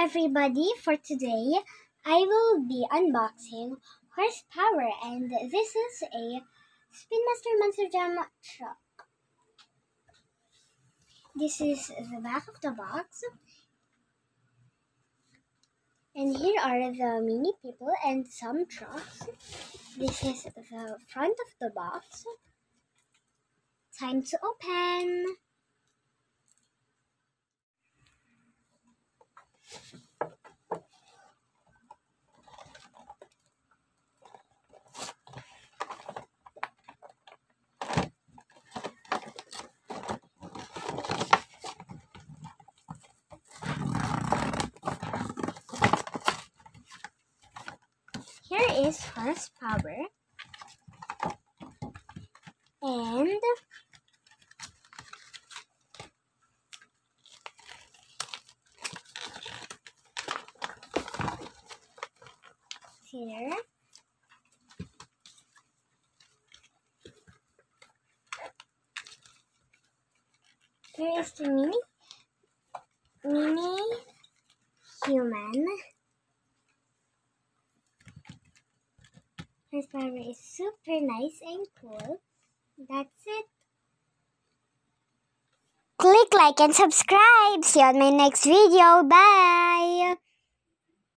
Everybody, for today I will be unboxing Horse Power and this is a Spin Master Monster Jam truck. This is the back of the box. And here are the mini people and some trucks. This is the front of the box. Time to open! Here is Horse Power. And here. Here is the mini mini human. His power is super nice and cool. That's it. Click like and subscribe. See you on my next video. Bye.